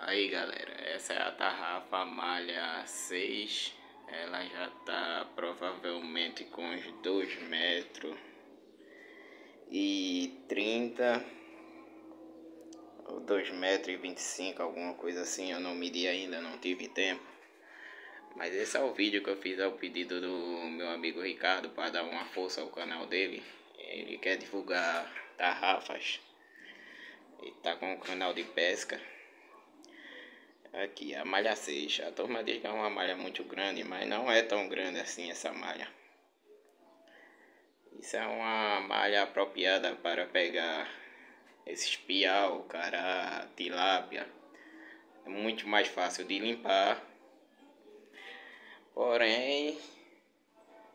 Aí galera, essa é a tarrafa malha 6 Ela já tá provavelmente com uns 2 metros e 30 ou 2 metros e 25, alguma coisa assim Eu não medi ainda, não tive tempo. Mas esse é o vídeo que eu fiz ao pedido do meu amigo Ricardo Para dar uma força ao canal dele. Ele quer divulgar tarrafas. E tá com o canal de pesca Aqui, a malha 6. A turma diz que é uma malha muito grande, mas não é tão grande assim essa malha. Isso é uma malha apropriada para pegar esses piau, cará, tilápia. É muito mais fácil de limpar. Porém,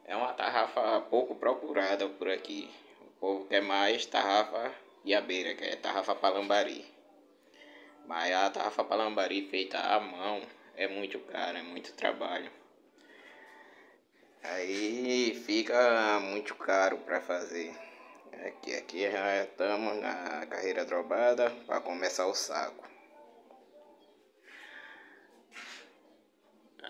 é uma tarrafa pouco procurada por aqui. O povo quer mais tarrafa de abeira, que é tarrafa palambari. Mas a tarrafa palambari feita à mão é muito caro, é muito trabalho. Aí fica muito caro para fazer. Aqui, aqui já estamos na carreira drobada para começar o saco.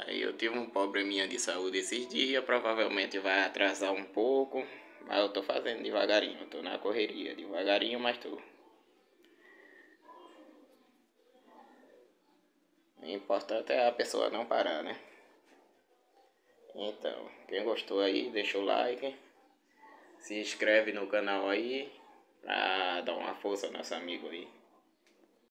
Aí eu tive um probleminha de saúde esses dias, provavelmente vai atrasar um pouco, mas eu tô fazendo devagarinho, tô na correria, devagarinho, mas tô. Importante é a pessoa não parar, né? Então, quem gostou aí, deixa o like. Se inscreve no canal aí pra dar uma força ao nosso amigo aí.